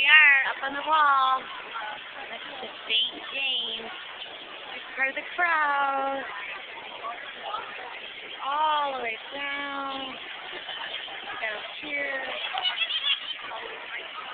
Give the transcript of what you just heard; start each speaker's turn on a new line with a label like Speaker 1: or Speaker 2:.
Speaker 1: we are, up on the wall. Next to St. James. Part the crows. All the way down. Down here.